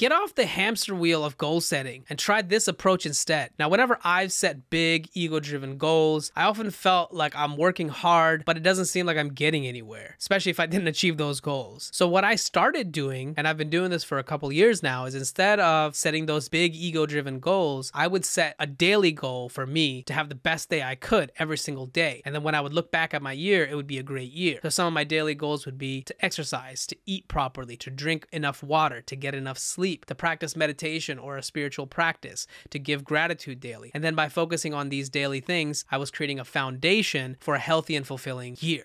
Get off the hamster wheel of goal setting and try this approach instead. Now, whenever I've set big ego driven goals, I often felt like I'm working hard, but it doesn't seem like I'm getting anywhere, especially if I didn't achieve those goals. So, what I started doing, and I've been doing this for a couple years now, is instead of setting those big ego driven goals, I would set a daily goal for me to have the best day I could every single day. And then when I would look back at my year, it would be a great year. So, some of my daily goals would be to exercise, to eat properly, to drink enough water, to get enough sleep, to practice meditation or a spiritual practice, to give gratitude daily. And then by focusing on these daily things, I was creating a foundation for a healthy and fulfilling year.